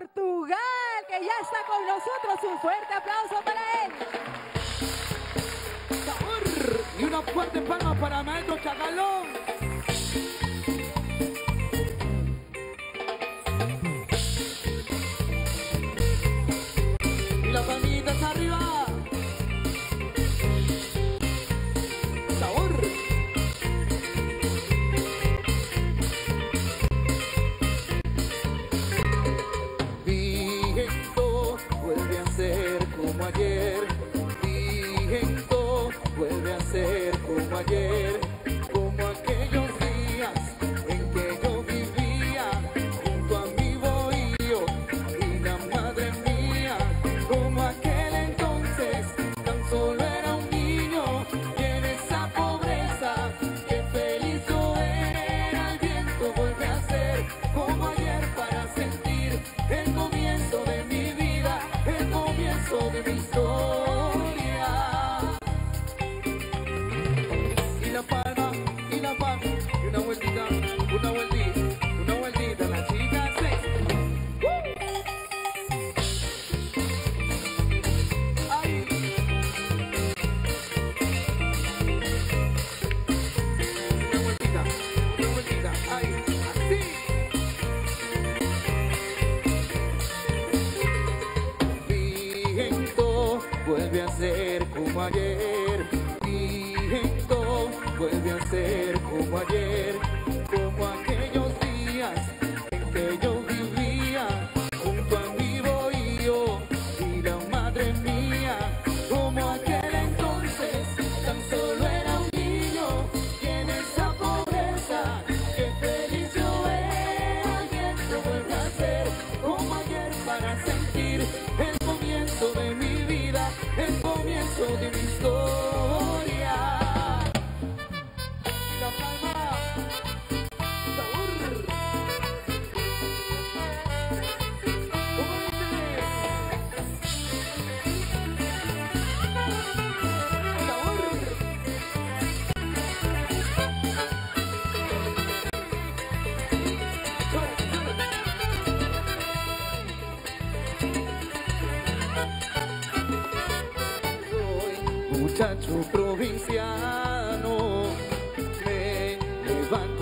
Portugal, que ya está con nosotros. Un fuerte aplauso para él. Y una fuerte palma para Maestro Chagalón. ayer, vuelve a ser como ayer. vuelve a ser como ayer. Viento, vuelve a ser como ayer, como aquellos días en que yo vivía junto a mi bohío y la madre mía, como aquel entonces tan solo era un niño y en esa pobreza que feliz yo era. Viento, vuelve a ser como ayer para ser. muchacho provinciano, me levanto.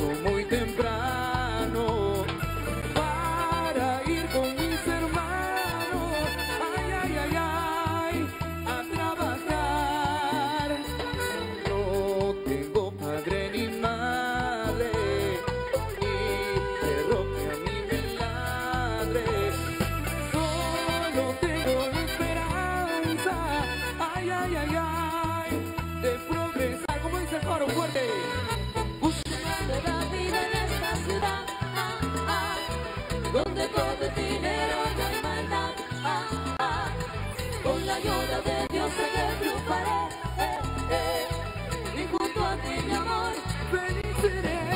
la ayuda de Dios sé que triunfaré. Eh, eh, y junto a ti, mi amor, feliz seré.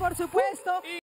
por supuesto.